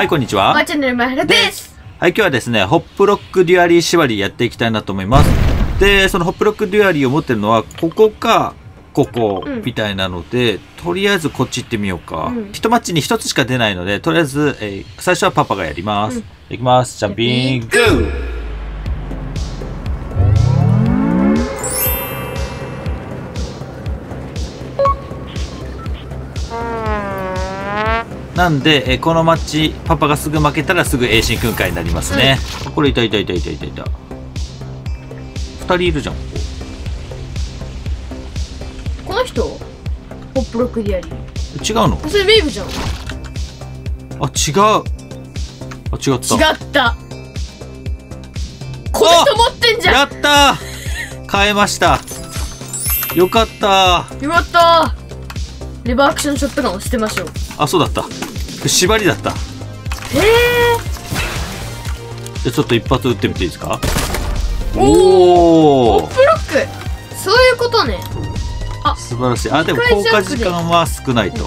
はい、こんにちは。マーチャンネル前原です。はい、今日はですね、ホップロックデュアリー縛りやっていきたいなと思います。で、そのホップロックデュアリーを持ってるのは、ここか、ここうん、みたいなので、とりあえずこっち行ってみようか。うん一マッチに一つしか出ないので、とりあえず、えー最初はパパがやります。うんいきます。ジャンピングなんで、えーこのマッチ、パパがすぐ負けたらすぐ栄新訓会になりますね。これいたいたいたいたいたいた。二人いるじゃん、ここの人ホップロックディアリー。こ。違うのそれメイブじゃん。違あ、違う。あ、違った。った。この人持ってんじゃんやったー変えました。よかったーよかったレバーアクションショットガンを捨てましょう。あ、そうだった。縛りだった。へじゃあちょっと一発撃ってみていいですか？ー。おおホップロックそういうことね。素晴らしい。あ、でも効果時間は少ないと。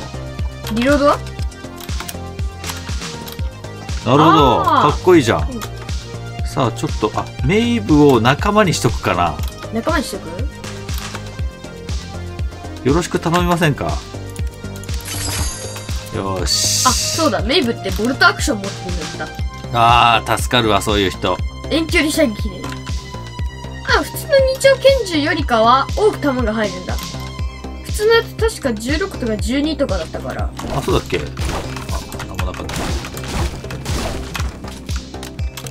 リロードは？なるほど。あーかっこいいじゃんうん。さあ、ちょっと、あ、メイブを仲間にしとくかな。仲間にしとく？よろしく頼みませんか？よーし。あ、そうだ。メイブってボルトアクション持ってるんだった。あー、助かるわ、そういう人。遠距離射撃で。あ、普通の二丁拳銃よりかは多く弾が入るんだ。普通のやつ確か16とか12とかだったから。あ、そうだっけあ、なんもなかった。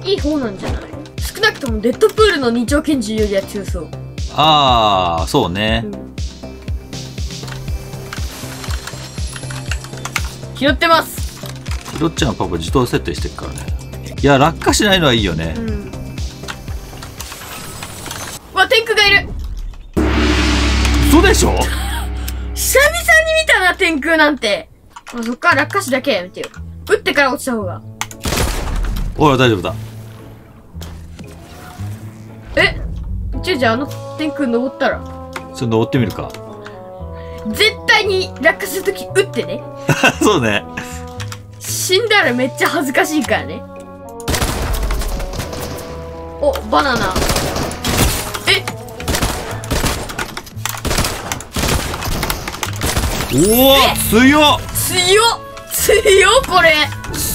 いい方なんじゃない？少なくともデッドプールの二丁拳銃よりは強そう。あー、そうねう。ん。拾ってます。ひろっちゃんはパパ自動設定してるからね。いや、落下しないのはいいよねう。ん。うわ、天空がいる嘘でしょ？久々に見たな、天空なんて。あそっから落下死だけはやめてよ。撃ってから落ちた方が。おい、大丈夫だ。え？じゃあじゃああの天空登ったら。ちょっと登ってみるか。絶対に落下するとき撃ってね。そうね。死んだらめっちゃ恥ずかしいからね。お、バナナ。え？おお強っ強っ強っこれ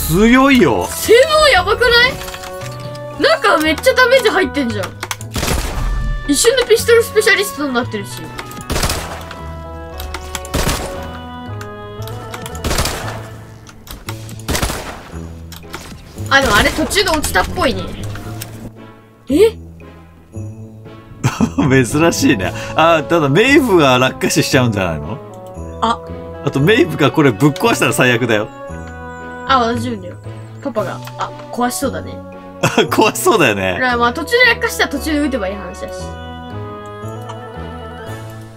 強いよ性能やばくない？なんかめっちゃダメージ入ってんじゃん。一瞬でピストルスペシャリストになってるし。あ、でもあれ途中で落ちたっぽいね。え？珍しいね。あ、ただメイブが落下死しちゃうんじゃないの？あ、あとメイブがこれぶっ壊したら最悪だよ。あ、私自分だよ。パパが、あ、壊しそうだね。壊しそうだよだかね。らまあ途中で落下したら途中で撃てばいい話だし。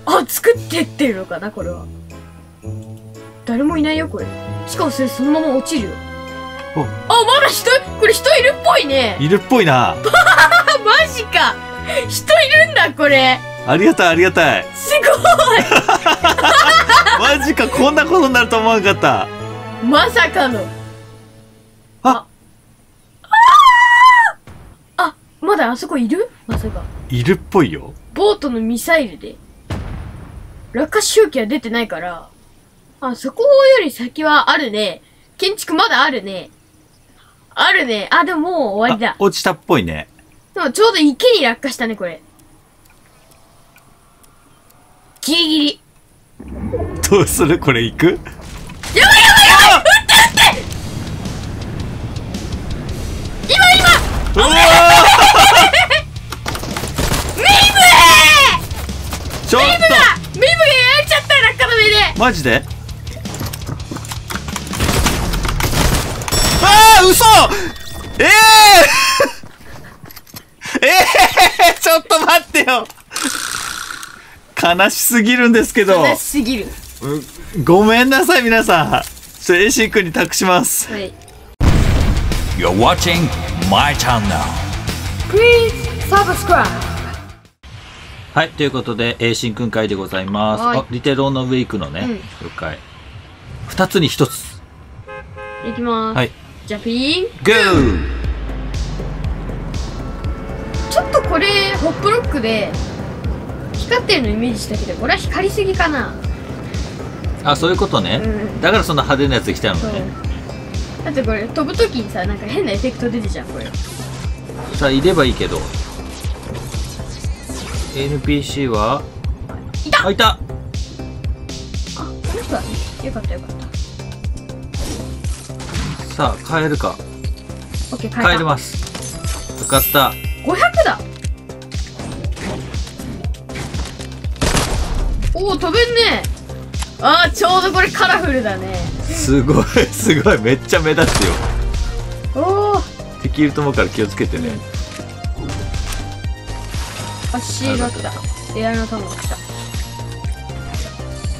あ、作ってってるのかな、これは。誰もいないよ、これ。しかもそれそのまま落ちるよ。おあ、まだ人、これ人いるっぽいね。いるっぽいな。あ、マジか。人いるんだ、これ。ありがたいありがたい。すご マジか、こんなことになると思わなかった。い。まさかの。ああ、まだあそこいる？まさか。いるっぽいよ。ボートのミサイルで。落下周期は出てないから。あ、そこより先はあるね。建築まだあるね。あるね。あ、でももう終わりだ。あ落ちたっぽいね。でもちょうど池に落下したね、これ。ギリギリ。どうする？これ行く？やばいやばいやばい！撃って撃って！今今！うわメイブちょがメイブがやられちゃった落下の上で。とマジで？嘘ええー、え えー、ちょっと待ってよ悲しすぎるんですけど。悲しすぎる。ごめんなさい、皆さん。ちょ、エイシン君に託します。はい。You're watching my channel. Please subscribe! はい、ということで、エイシン君会でございます。はいあ、リテローのウェイクのね、了解。二つに一つ。いきまーす。はい。ジャピン？ゴーちょっとこれホップロックで光ってるのイメージしたけどこれは光りすぎかな。あそういうことね、うん。だからそんな派手なやつ来たのね。だってこれ飛ぶ時にさなんか変なエフェクト出てじゃんこれ。さあいればいいけど。NPC は？いた！あいた！あそうだね。よかったよかったさあ帰るか？オッケー変えれます。よかった。500だ。おお飛べんね。あーちょうどこれカラフルだね。すごいすごい。めっちゃ目立つよ。おお敵いると思うから気をつけてね。足が来た。エアの弾が来た。い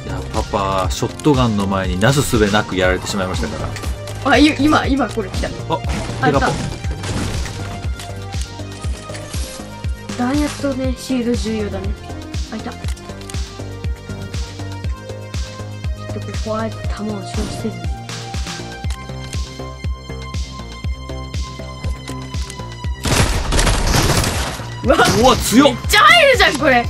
やパパショットガンの前になすすべなくやられてしまいましたからあい今今これ来た。ああ手がポン弾薬とねシールド重要だね。あいた。ちょっとここは弾を消費せずに。うわうわ強っ。めっちゃ入るじゃんこれ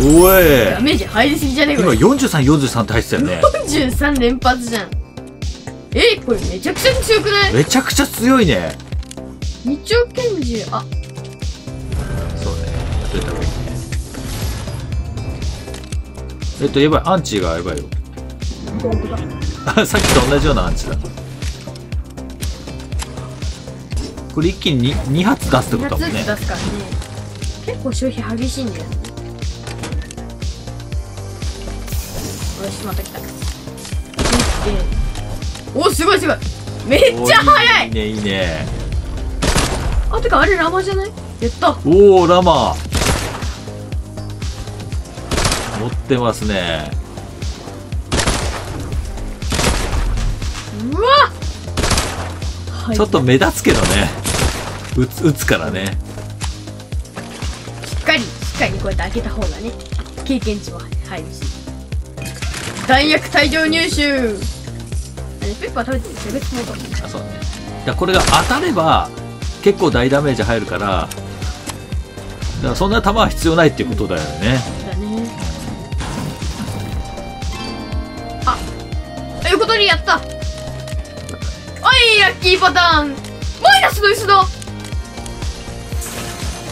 おい。ダメージ入りすぎじゃねえこ今れ4343って入ってたよね。43連発じゃん。えこれめちゃくちゃ強くない？めちゃくちゃ強いね。二丁拳銃。あ。そうね。やっといた方がいいねえっとやばいアンチがやばいよ。本当だあさっきと同じようなアンチだ。これ一気に 2, 発出すってことだもんね。出すからね。結構消費激しいんだよねよしまた来た。おすごいすごい。めっちゃ速い。おいいねいいね。あてかあれラマじゃない？やった。おおラマ。持ってますね。うわ！はい。ちょっと目立つけどね。撃つ撃つからね。しっかりしっかりこうやって開けた方がね経験値も入るし弾薬大量入手。ペッパー食べてるモードあそう。ねいやこれが当たれば結構大ダメージ入るからだからそんな弾は必要ないっていうことだよね。だね。あいうことにやった。おいラッキーパターン。マイナスの椅子だ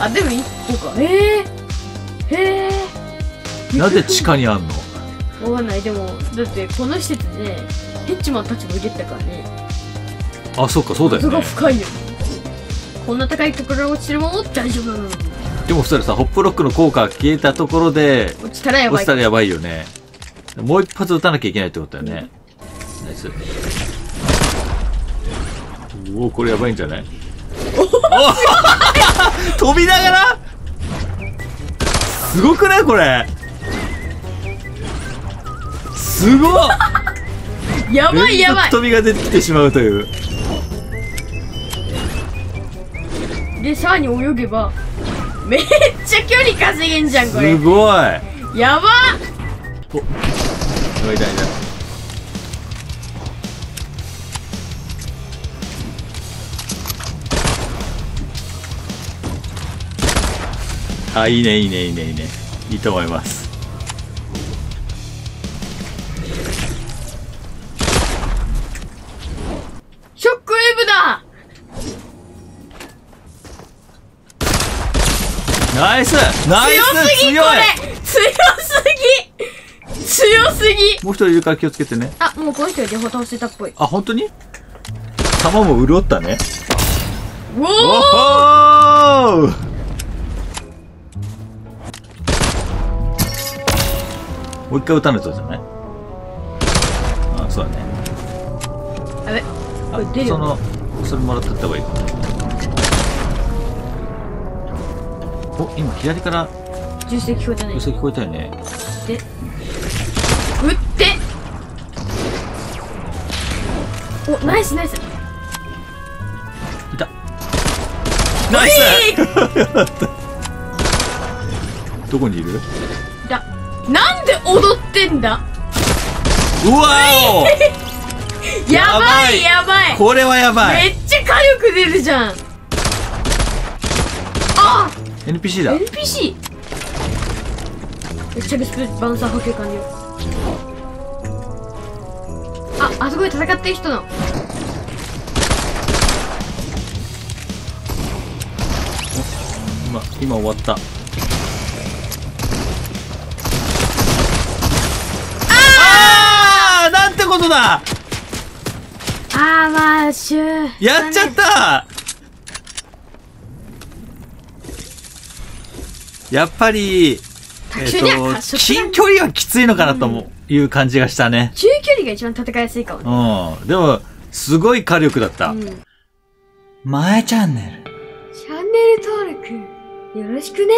あでも一個か。えー、へえなんで地下にあんの？わかんない。でもだってこの施設でヘッジマンたちも入れてたからね。あそっかそうだよ謎がね深いよこんな高いところ落ちてるもの大丈夫でもそしたらさホップロックの効果が消えたところで落ちたらやばい。落ちたらやばいよね。もう一発撃たなきゃいけないってことだよね。ナイス。おおこれやばいんじゃない？お 飛びながら？すごくない？これすごい。やばいやばい。飛びが出てきてしまうという。でさらに泳げばめっちゃ距離稼げんじゃんこれ。すごい。やばお痛い痛い。あいいねいいねいいねいいね。いいと思いますナイスナイ強スすぎこれ。強すぎ。強すぎ。もう一人いるから気をつけてね。あもうこの人は両方倒せたっぽい。あ本当に？弾も潤ったね。うおおー。ほー。もう一回撃たないとじゃないあそうだね。あこれ出るよ。そのそれもらってった方がいいかなお今左から。銃声聞こえたね。嘘聞こえたよね。で。撃って。おナイスナイス。いた。ナイス。どこにいる？だなんで踊ってんだ？うわやばいやばい。おこれはやばい。めっちゃ火力出るじゃん。あ NPC だ。NPC チャグスプバウンサー補給完了ああそこで戦ってる人の。今今終わった。ああなんてことだ。あーまあシューやっちゃったやっぱり、えっ、卓球にはと、近距離はきついのかなともいう感じがしたね。中距離が一番戦いやすいかもねうん。でも、すごい火力だった。うん前チャンネル。チャンネル登録よろしくね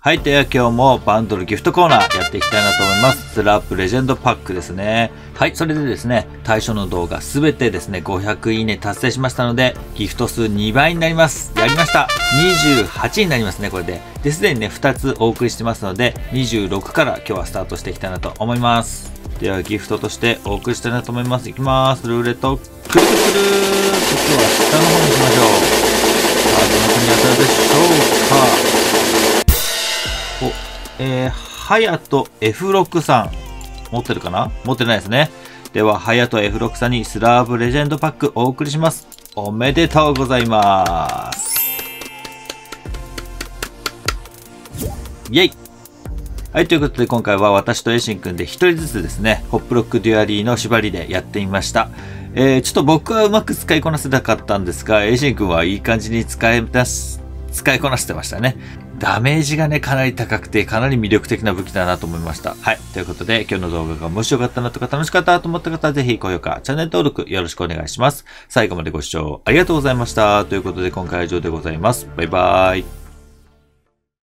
はい、では今日もバンドルギフトコーナーやっていきたいなと思います。スラップレジェンドパックですね。はい、それでですね、対象の動画すべてですね、500いいね達成しましたので、ギフト数2倍になります。やりました。28になりますね、これで。で、すでにね、2つお送りしてますので、26から今日はスタートしていきたいなと思います。では、ギフトとしてお送りしたいなと思います。いきます。ルーレット、くるくるくる今日は下の方にしましょう。さあ、どの子に当たるでしょうか、えー、ハヤト F6 さん。持ってるかな？持ってないですね。では、ハヤト F6 さんにスラーブレジェンドパックお送りします。おめでとうございます。イェイはい、ということで今回は私とエイシンくんで一人ずつですね、ホップロックデュアリーの縛りでやってみました。えー、ちょっと僕はうまく使いこなせなかったんですが、エイシンくんはいい感じに使い出す、使いこなしてましたね。ダメージがね、かなり高くて、かなり魅力的な武器だなと思いました。はい。ということで、今日の動画が面白かったなとか楽しかったと思った方は、ぜひ高評価、チャンネル登録よろしくお願いします。最後までご視聴ありがとうございました。ということで、今回は以上でございます。バイバーイ。